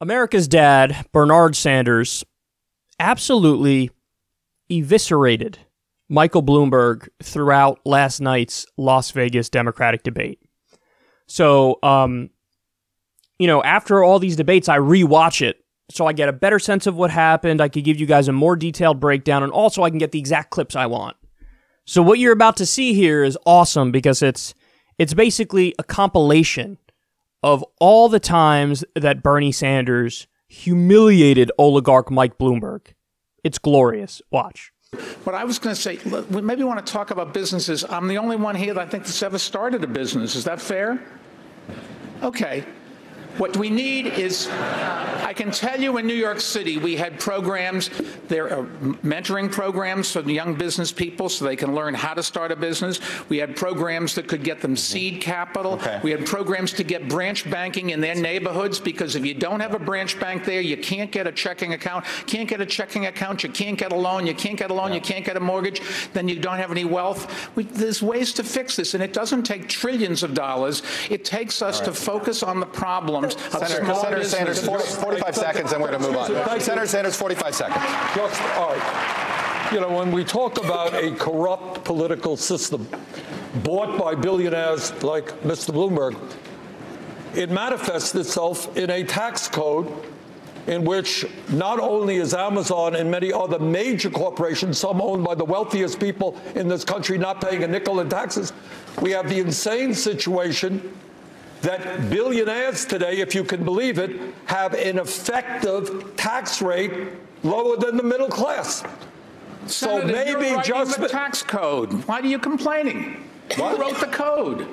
America's dad, Bernard Sanders, absolutely eviscerated Michael Bloomberg throughout last night's Las Vegas Democratic debate. So, um, you know, after all these debates, I rewatch it so I get a better sense of what happened. I could give you guys a more detailed breakdown, and also I can get the exact clips I want. So what you're about to see here is awesome because it's it's basically a compilation of all the times that Bernie Sanders humiliated oligarch Mike Bloomberg. It's glorious. Watch. What I was going to say, we maybe want to talk about businesses. I'm the only one here that I think that's ever started a business. Is that fair? Okay. What we need is, I can tell you in New York City, we had programs, there are mentoring programs for young business people so they can learn how to start a business. We had programs that could get them mm-hmm. seed capital. Okay. We had programs to get branch banking in their neighborhoods because if you don't have a branch bank there, you can't get a checking account. Can't get a checking account, you can't get a loan, you can't get a loan, yeah. you can't get a mortgage, then you don't have any wealth. We, there's ways to fix this, and it doesn't take trillions of dollars. It takes us right. to focus on the problem Senator, Senator Sanders, 40, 45 seconds, and we're going to move on. Senator Sanders, 45 seconds. Just, all right. You know, when we talk about a corrupt political system bought by billionaires like Mr. Bloomberg, it manifests itself in a tax code in which not only is Amazon and many other major corporations, some owned by the wealthiest people in this country, not paying a nickel in taxes, we have the insane situation that billionaires today, if you can believe it, have an effective tax rate lower than the middle class. Senator, so maybe just the tax code. Why are you complaining? What? Who wrote the code?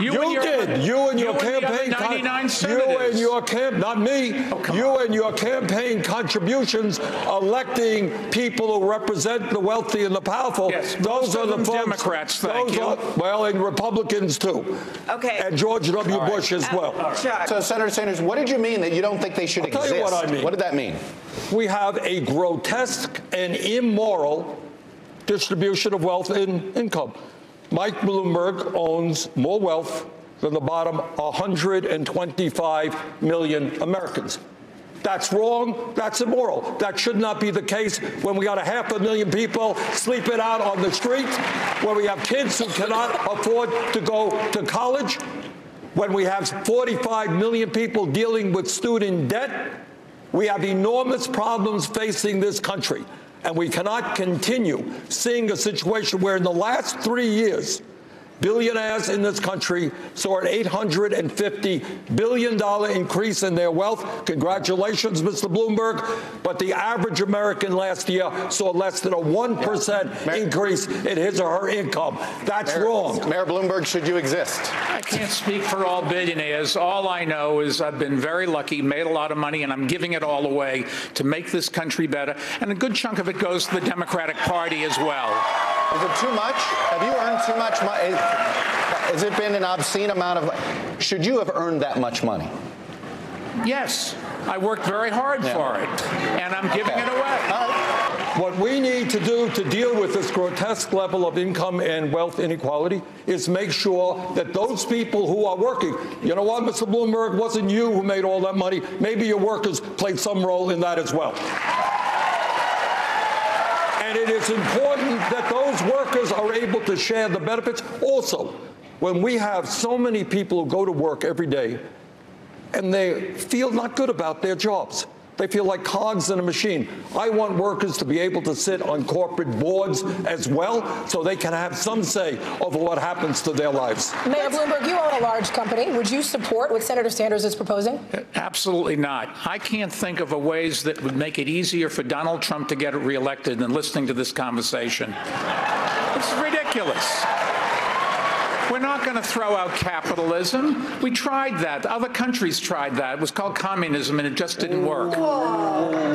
You, you your, did. You and your you campaign. And you and your camp, not me. Oh, you on. and your campaign contributions electing people who represent the wealthy and the powerful. Yes, those are the folks, Democrats. Thank those you. Are, well, and Republicans too. Okay. And George W. Right. Bush as well. Uh, right. So, Senator Sanders, what did you mean that you don't think they should I'll exist? Tell you what I mean. What did that mean? We have a grotesque and immoral distribution of wealth and income. Mike Bloomberg owns more wealth than the bottom 125 million Americans. That's wrong. That's immoral. That should not be the case when we got a half a million people sleeping out on the streets, when we have kids who cannot afford to go to college, when we have 45 million people dealing with student debt. We have enormous problems facing this country. And we cannot continue seeing a situation where in the last three years, billionaires in this country saw an $850 billion increase in their wealth. Congratulations, Mr. Bloomberg. But the average American last year saw less than a 1% yeah. increase in his or her income. That's Mayor, wrong. Mayor Bloomberg, should you exist? I can't speak for all billionaires. All I know is I've been very lucky, made a lot of money, and I'm giving it all away to make this country better. And a good chunk of it goes to the Democratic Party as well. Is it too much? Have you earned too much money? Eh, has it been an obscene amount of? Should you have earned that much money? Yes, I worked very hard yeah. for it, and I'm giving okay. it away. What we need to do to deal with this grotesque level of income and wealth inequality is make sure that those people who are working, you know what, Mr. Bloomberg, wasn't you who made all that money. Maybe your workers played some role in that as well. And it is important that those workers are able to share the benefits. Also, when we have so many people who go to work every day and they feel not good about their jobs, they feel like cogs in a machine. I want workers to be able to sit on corporate boards as well so they can have some say over what happens to their lives. Mayor Bloomberg, you own a large company. Would you support what Senator Sanders is proposing? Absolutely not. I can't think of a ways that would make it easier for Donald Trump to get reelected than listening to this conversation. It's ridiculous. We're not going to throw out capitalism. We tried that. Other countries tried that. It was called communism, and it just didn't work. Uh,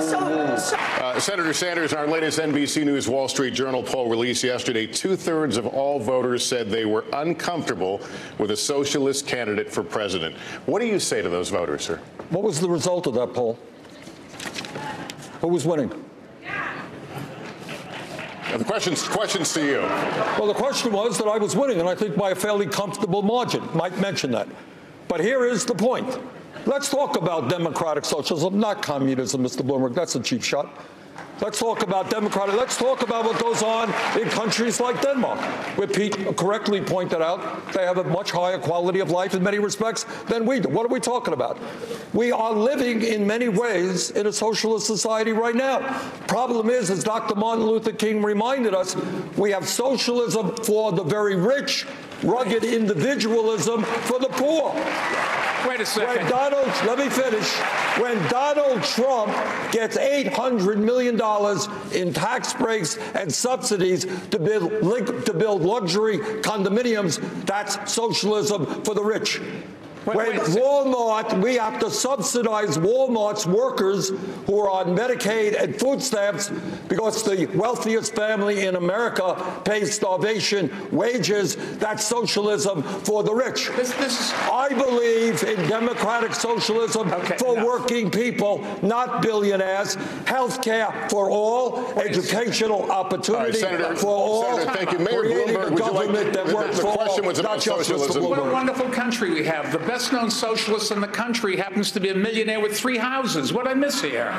Senator Sanders, our latest NBC News Wall Street Journal poll released yesterday, two-thirds of all voters said they were uncomfortable with a socialist candidate for president. What do you say to those voters, sir? What was the result of that poll? Who was winning? The questions, questions to you. Well, the question was that I was winning, and I think by a fairly comfortable margin. Mike mentioned that. But here is the point. Let's talk about democratic socialism, not communism, Mr. Bloomberg. That's a cheap shot. Let's talk about democratic. Let's talk about what goes on in countries like Denmark, where Pete correctly pointed out they have a much higher quality of life in many respects than we do. What are we talking about? We are living in many ways in a socialist society right now. Problem is, as Dr. Martin Luther King reminded us, we have socialism for the very rich, rugged individualism for the poor. Wait a second. When Donald, let me finish. When Donald Trump gets $800 million in tax breaks and subsidies to build, to build luxury condominiums, that's socialism for the rich. Wait, when wait Walmart, we have to subsidize Walmart's workers who are on Medicaid and food stamps because the wealthiest family in America pays starvation wages. That's socialism for the rich. This- this is- I believe in democratic socialism Okay, for enough. working people, not billionaires. Health care for all, educational opportunity Senator- for all. Senator, thank you. Mayor Bloomberg, would you like- that the- works the for question all, was about not just Mr. socialism. What a wonderful country we have. The best known socialist in the country happens to be a millionaire with three houses. What I miss here?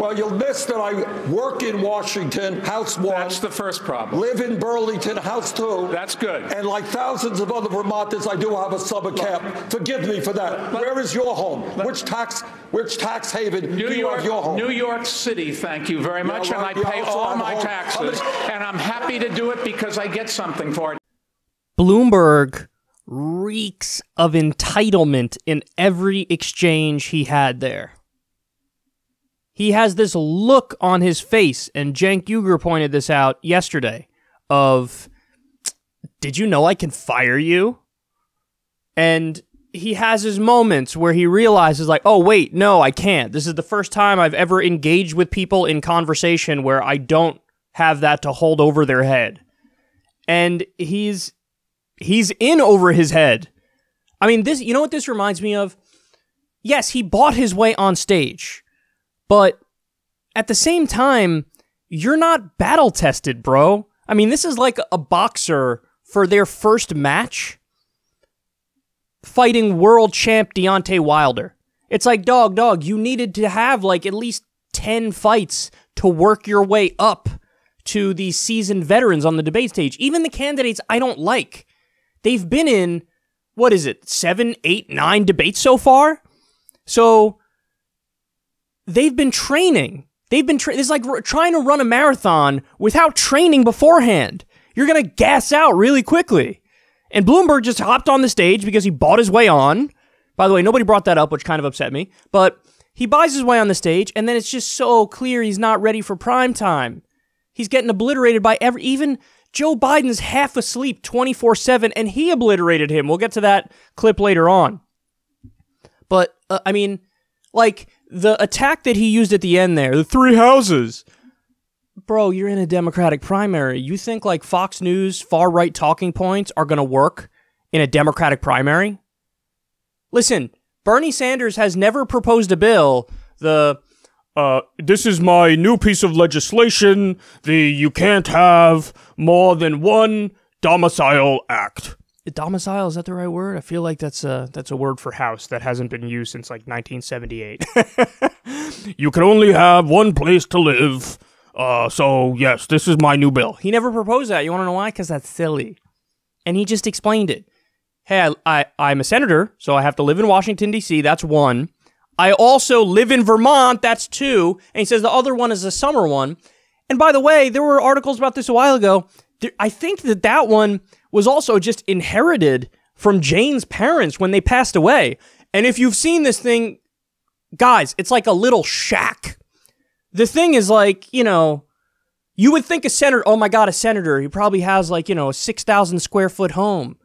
Well, you'll miss that I work in Washington, House One. That's the first problem. Live in Burlington, House Two. That's good. And like thousands of other Vermonters, I do have a summer camp. Forgive me for that. Let- Where is your home? Which tax, which tax haven New do you York, have your home? New York City, thank you very much. right. And You I pay also all have a my home. taxes. And I'm happy to do it because I get something for it. Bloomberg reeks of entitlement in every exchange he had there. He has this look on his face, and Cenk Uygur pointed this out yesterday of, did you know I can fire you? And he has his moments where he realizes, like, oh, wait, no, I can't. This is the first time I've ever engaged with people in conversation where I don't have that to hold over their head. And he's he's in over his head. I mean, this you know what this reminds me of? Yes, he bought his way on stage. But at the same time, you're not battle tested, bro. I mean, this is like a boxer for their first match fighting world champ Deontay Wilder. It's like, dog, dog, you needed to have like at least 10 fights to work your way up to these seasoned veterans on the debate stage. Even the candidates I don't like, they've been in, what is it, seven, eight, nine debates so far? So they've been training. They've been it's like trying to run a marathon without training beforehand. You're gonna gas out really quickly. And Bloomberg just hopped on the stage because he bought his way on. By the way, nobody brought that up, which kind of upset me. But he buys his way on the stage, and then it's just so clear he's not ready for prime time. He's getting obliterated by every even Joe Biden's half asleep 24/7 and he obliterated him. We'll get to that clip later on. But uh, I mean, like the attack that he used at the end there, the three houses. Bro, you're in a Democratic primary. You think like Fox News far right talking points are going to work in a Democratic primary? Listen, Bernie Sanders has never proposed a bill, the uh, this is my new piece of legislation, the you can't have more than one domicile act. Domicile is that the right word? I feel like that's a that's a word for house that hasn't been used since like 1978. you can only have one place to live. Uh, so yes, this is my new bill. He never proposed that. You want to know why? Because that's silly. And he just explained it. Hey, I, I I'm a senator, so I have to live in Washington D.C. That's one. I also live in Vermont. That's two. And he says the other one is a summer one. And by the way, there were articles about this a while ago. I think that that one was also just inherited from Jane's parents when they passed away. And if you've seen this thing, guys, it's like a little shack. The thing is like, you know, you would think a senator, oh my God, a senator, he probably has like, you know, a 6,000 square foot home.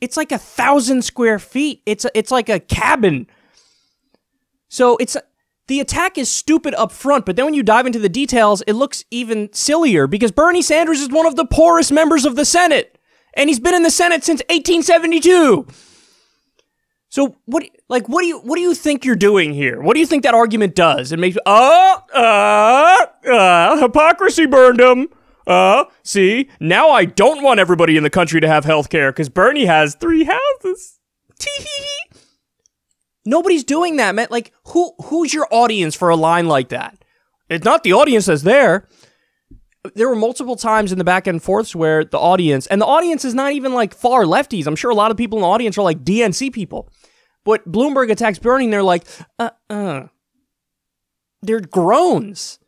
It's like a thousand square feet. It's a, it's like a cabin. So it's the attack is stupid up front, but then when you dive into the details, it looks even sillier because Bernie Sanders is one of the poorest members of the Senate, and he's been in the Senate since 1872. So what, like, what do you, what do you think you're doing here? What do you think that argument does? It makes, oh, uh, uh, hypocrisy burned him. Uh, see, now I don't want everybody in the country to have health care because Bernie has three houses. Tee hee hee. Nobody's doing that, man. Like, who who's your audience for a line like that? It's not the audience that's there. There were multiple times in the back and forths where the audience, and the audience is not even like far lefties. I'm sure a lot of people in the audience are like DNC people. But Bloomberg attacks Bernie, they're like, uh uh. They're groans.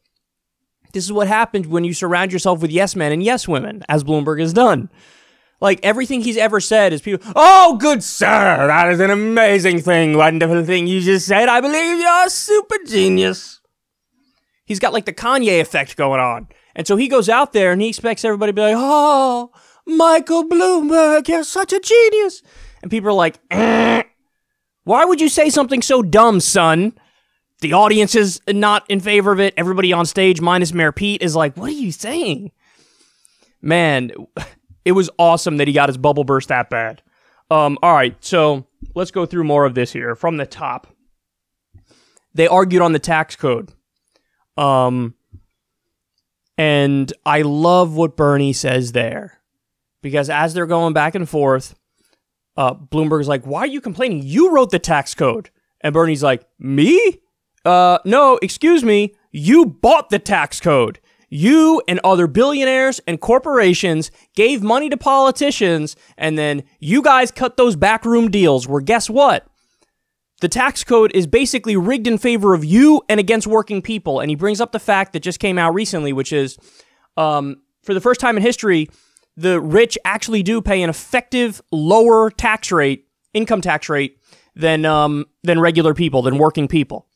This is what happens when you surround yourself with yes men and yes women, as Bloomberg has done. Like everything he's ever said is people, oh, good sir, that is an amazing thing, wonderful thing you just said. I believe you're a super genius. He's got like the Kanye effect going on. And so he goes out there and he expects everybody to be like, oh, Michael Bloomberg, you're such a genius. And people are like, eh. why would you say something so dumb, son? The audience is not in favor of it. Everybody on stage, minus Mayor Pete, is like, what are you saying? Man, it was awesome that he got his bubble burst that bad. Um, all right, so let's go through more of this here from the top. They argued on the tax code. Um, and I love what Bernie says there. Because as they're going back and forth, uh, Bloomberg's like, Why are you complaining? You wrote the tax code. And Bernie's like, Me? Uh, no, excuse me. You bought the tax code. You and other billionaires and corporations gave money to politicians, and then you guys cut those backroom deals where guess what? The tax code is basically rigged in favor of you and against working people. And he brings up the fact that just came out recently, which is um, for the first time in history, the rich actually do pay an effective lower tax rate, income tax rate, than um, than regular people, than working people.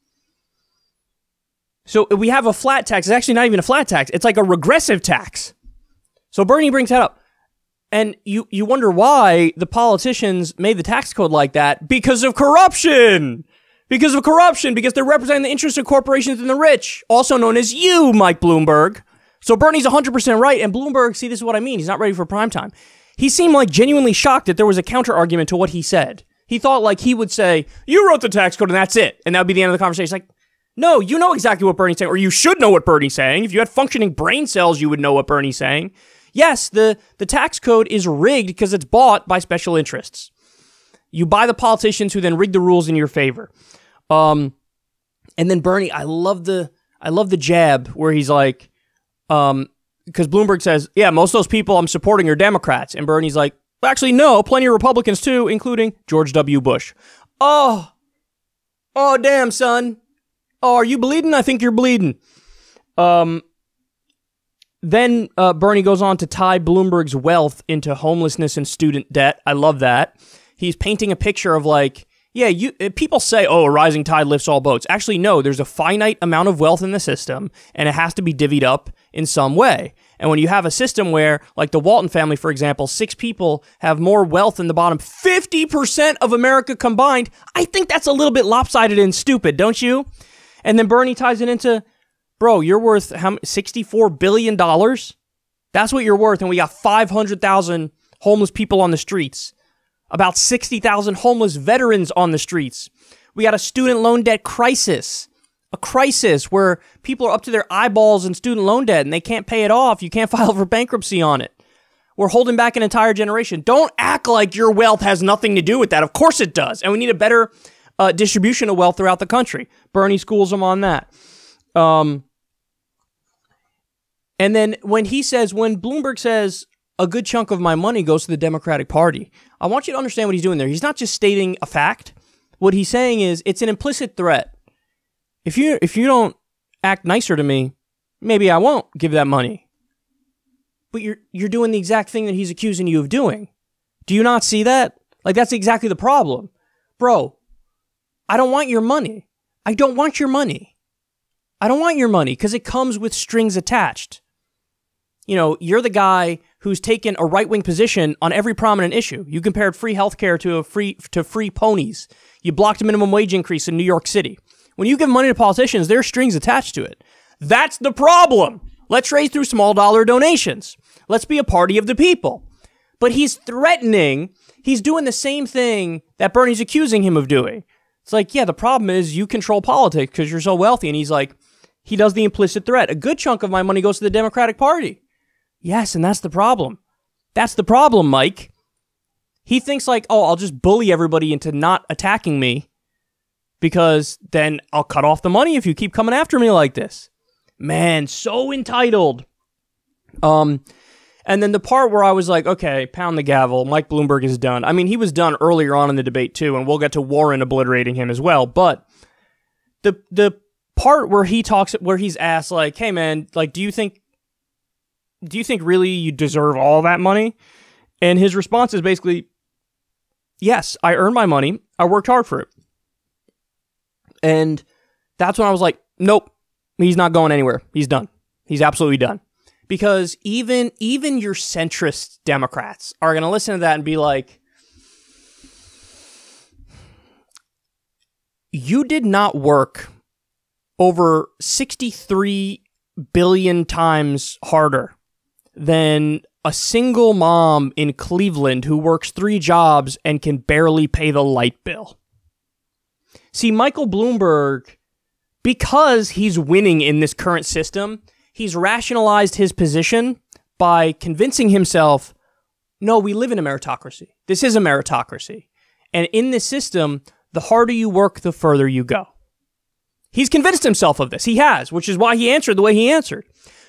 So we have a flat tax. It's actually not even a flat tax. It's like a regressive tax. So Bernie brings that up. And you, you wonder why the politicians made the tax code like that because of corruption. Because of corruption, because they're representing the interests of corporations and the rich, also known as you, Mike Bloomberg. So Bernie's 100% right. And Bloomberg, see, this is what I mean. He's not ready for prime time. He seemed like genuinely shocked that there was a counter argument to what he said. He thought like he would say, You wrote the tax code and that's it. And that would be the end of the conversation. Like, no, you know exactly what Bernie's saying, or you should know what Bernie's saying. If you had functioning brain cells, you would know what Bernie's saying. Yes, the, the tax code is rigged because it's bought by special interests. You buy the politicians who then rig the rules in your favor. Um, and then Bernie, I love the I love the jab where he's like, um, because Bloomberg says, yeah, most of those people I'm supporting are Democrats, and Bernie's like, actually, no, plenty of Republicans too, including George W. Bush. Oh, oh, damn, son. Oh, are you bleeding? I think you're bleeding. Um, then uh, Bernie goes on to tie Bloomberg's wealth into homelessness and student debt. I love that. He's painting a picture of like, yeah, you uh, people say, oh, a rising tide lifts all boats. Actually, no, there's a finite amount of wealth in the system, and it has to be divvied up in some way. And when you have a system where, like the Walton family, for example, six people have more wealth than the bottom 50% of America combined, I think that's a little bit lopsided and stupid, don't you? And then Bernie ties it into, bro, you're worth how $64 billion? That's what you're worth. And we got 500,000 homeless people on the streets, about 60,000 homeless veterans on the streets. We got a student loan debt crisis, a crisis where people are up to their eyeballs in student loan debt and they can't pay it off. You can't file for bankruptcy on it. We're holding back an entire generation. Don't act like your wealth has nothing to do with that. Of course it does. And we need a better uh, distribution of wealth throughout the country. Bernie schools him on that. Um, and then when he says, when Bloomberg says a good chunk of my money goes to the Democratic Party, I want you to understand what he's doing there. He's not just stating a fact. What he's saying is it's an implicit threat. If you if you don't act nicer to me, maybe I won't give that money. But you're you're doing the exact thing that he's accusing you of doing. Do you not see that? Like that's exactly the problem. Bro, I don't want your money. I don't want your money. I don't want your money because it comes with strings attached. You know, you're the guy who's taken a right wing position on every prominent issue. You compared free healthcare to a free to free ponies. You blocked a minimum wage increase in New York City. When you give money to politicians, there are strings attached to it. That's the problem. Let's raise through small dollar donations. Let's be a party of the people. But he's threatening, he's doing the same thing that Bernie's accusing him of doing. It's like, yeah, the problem is you control politics because you're so wealthy. And he's like, he does the implicit threat. A good chunk of my money goes to the Democratic Party. Yes, and that's the problem. That's the problem, Mike. He thinks like, oh, I'll just bully everybody into not attacking me. because then I'll cut off the money if you keep coming after me like this. Man, so entitled. Um, and then the part where I was like, okay, pound the gavel. Mike Bloomberg is done. I mean, he was done earlier on in the debate too, and we'll get to Warren obliterating him as well. But the the part where he talks, where he's asked, like, hey man, like, do you think, do you think really you deserve all that money? And his response is basically, yes, I earned my money. I worked hard for it. And that's when I was like, nope, he's not going anywhere. He's done. He's absolutely done because even even your centrist Democrats are going to listen to that and be like, "You did not work over 63 billion times harder than a single mom in Cleveland who works 3 jobs and can barely pay the light bill." See, Michael Bloomberg because he's winning in this current system, he's rationalized his position by convincing himself no, we live in a meritocracy. This is a meritocracy. And in this system, the harder you work, the further you go. He's convinced himself of this. He has, which is why he answered the way he answered.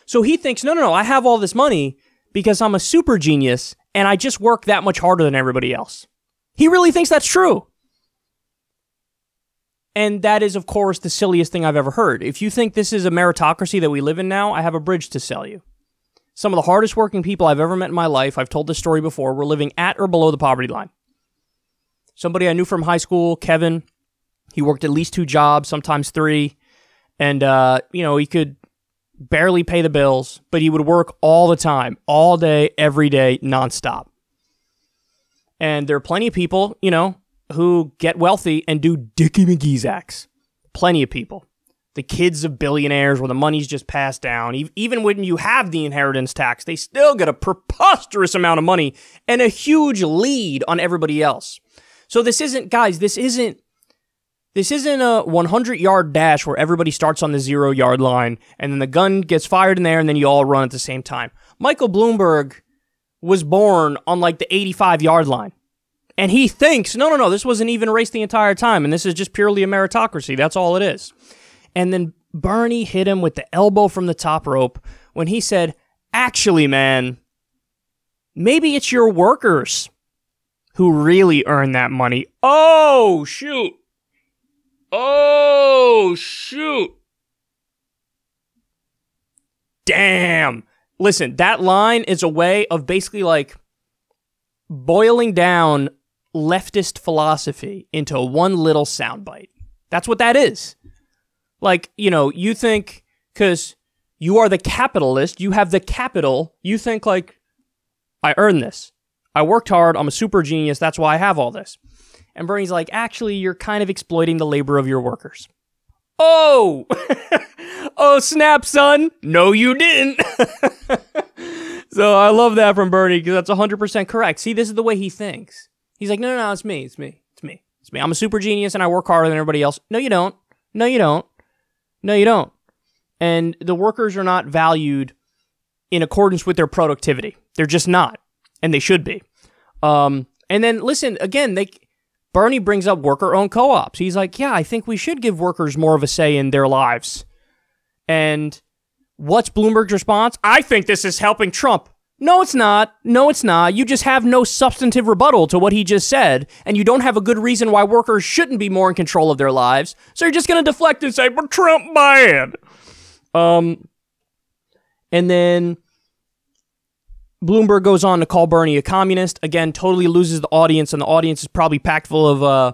So he thinks, no, no, no, I have all this money because I'm a super genius and I just work that much harder than everybody else. He really thinks that's true. And that is, of course, the silliest thing I've ever heard. If you think this is a meritocracy that we live in now, I have a bridge to sell you. Some of the hardest working people I've ever met in my life, I've told this story before, were living at or below the poverty line. Somebody I knew from high school, Kevin, he worked at least two jobs, sometimes three. And, uh, you know, he could barely pay the bills, but he would work all the time, all day, every day, nonstop. And there are plenty of people, you know, who get wealthy and do Dickie McGee's acts. Plenty of people. The kids of billionaires where the money's just passed down. Even when you have the inheritance tax, they still get a preposterous amount of money and a huge lead on everybody else. So this isn't, guys, this isn't this isn't a 100 yard dash where everybody starts on the zero yard line and then the gun gets fired in there and then you all run at the same time. Michael Bloomberg was born on like the 85 yard line. And he thinks, no, no, no, this wasn't even a race the entire time, and this is just purely a meritocracy. That's all it is. And then Bernie hit him with the elbow from the top rope when he said, actually, man, maybe it's your workers who really earn that money. Oh, shoot. Oh, shoot. Damn. Listen, that line is a way of basically like boiling down leftist philosophy into one little soundbite. That's what that is. Like, you know, you think because you are the capitalist, you have the capital, you think like, I earned this. I worked hard, I'm a super genius, that's why I have all this. And Bernie's like, actually, you're kind of exploiting the labor of your workers. Oh! oh, snap, son! No, you didn't! so I love that from Bernie because that's 100% correct. See, this is the way he thinks. He's like, no, no, no, it's me. It's me. It's me. It's me. I'm a super genius and I work harder than everybody else. No, you don't. No, you don't. No, you don't. And the workers are not valued in accordance with their productivity. They're just not. And they should be. Um, and then listen, again, they Bernie brings up worker owned co ops. He's like, yeah, I think we should give workers more of a say in their lives. And what's Bloomberg's response? I think this is helping Trump. No, it's not. No, it's not. You just have no substantive rebuttal to what he just said, and you don't have a good reason why workers shouldn't be more in control of their lives. So you're just going to deflect and say, but Trump bad. Um, and then Bloomberg goes on to call Bernie a communist. Again, totally loses the audience, and the audience is probably packed full of, uh,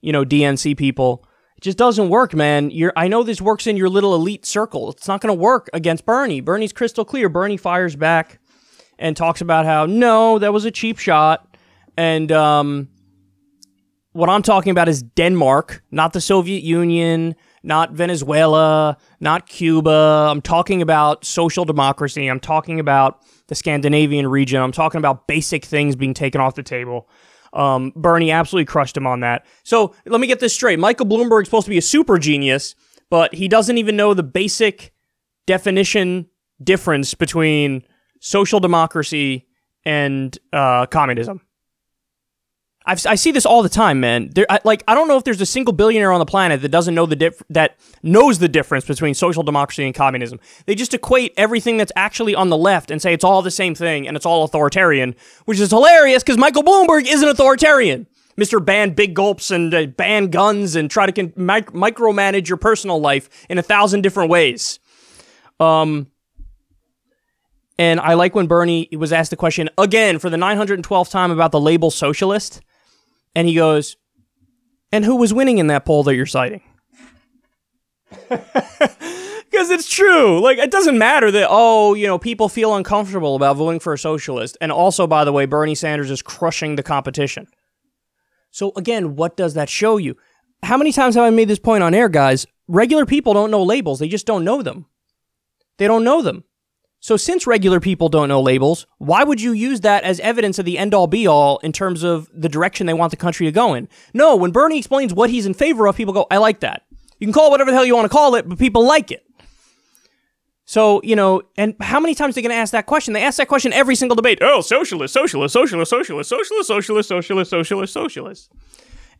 you know, DNC people. It just doesn't work, man. You're, I know this works in your little elite circle. It's not going to work against Bernie. Bernie's crystal clear. Bernie fires back and talks about how no, that was a cheap shot, and um, what I'm talking about is Denmark, not the Soviet Union, not Venezuela, not Cuba. I'm talking about social democracy. I'm talking about the Scandinavian region. I'm talking about basic things being taken off the table. Um, Bernie absolutely crushed him on that. So let me get this straight. Michael Bloomberg's supposed to be a super genius, but he doesn't even know the basic definition difference between social democracy and uh, communism. I've, I see this all the time, man. There, I, like I don't know if there's a single billionaire on the planet that doesn't know the diff- that knows the difference between social democracy and communism. They just equate everything that's actually on the left and say it's all the same thing and it's all authoritarian, which is hilarious because Michael Bloomberg isn't authoritarian. Mr. Ban big gulps and uh, ban guns and try to con- mic- micromanage your personal life in a thousand different ways. Um, and I like when Bernie was asked the question again for the 912th time about the label socialist. And he goes, And who was winning in that poll that you're citing? Because it's true. Like, it doesn't matter that, oh, you know, people feel uncomfortable about voting for a socialist. And also, by the way, Bernie Sanders is crushing the competition. So, again, what does that show you? How many times have I made this point on air, guys? Regular people don't know labels, they just don't know them. They don't know them. So, since regular people don't know labels, why would you use that as evidence of the end all be all in terms of the direction they want the country to go in? No, when Bernie explains what he's in favor of, people go, I like that. You can call it whatever the hell you want to call it, but people like it. So, you know, and how many times are they going to ask that question? They ask that question every single debate. Oh, socialist, socialist, socialist, socialist, socialist, socialist, socialist, socialist, socialist.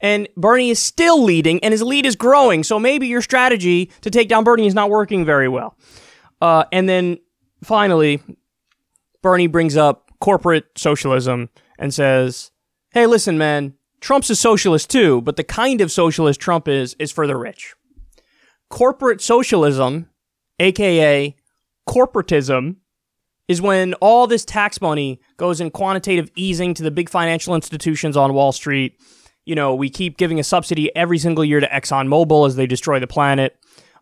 And Bernie is still leading, and his lead is growing. So maybe your strategy to take down Bernie is not working very well. Uh, and then finally, Bernie brings up corporate socialism and says, hey, listen, man, Trump's a socialist too, but the kind of socialist Trump is, is for the rich. Corporate socialism, aka corporatism, is when all this tax money goes in quantitative easing to the big financial institutions on Wall Street. You know, we keep giving a subsidy every single year to ExxonMobil as they destroy the planet.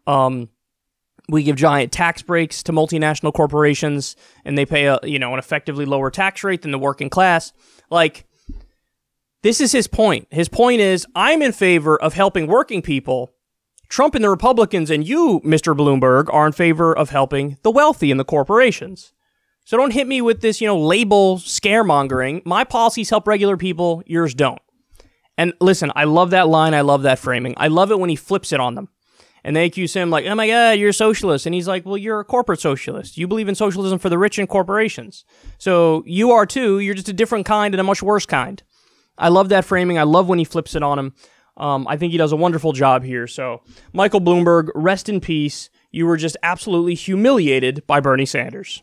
Um, we give giant tax breaks to multinational corporations and they pay a you know an effectively lower tax rate than the working class. Like this is his point. His point is i'm in favor of helping working people. Trump and the republicans and you mr bloomberg are in favor of helping the wealthy and the corporations. So don't hit me with this you know label scaremongering. My policies help regular people yours don't. And listen i love that line. I love that framing. I love it when he flips it on them and they accuse him like, "Oh my God, you're a socialist," and he's like, "Well, you're a corporate socialist. You believe in socialism for the rich and corporations. So you are too. You're just a different kind and a much worse kind." I love that framing. I love when he flips it on him. Um, I think he does a wonderful job here. So, Michael Bloomberg, rest in peace. You were just absolutely humiliated by Bernie Sanders.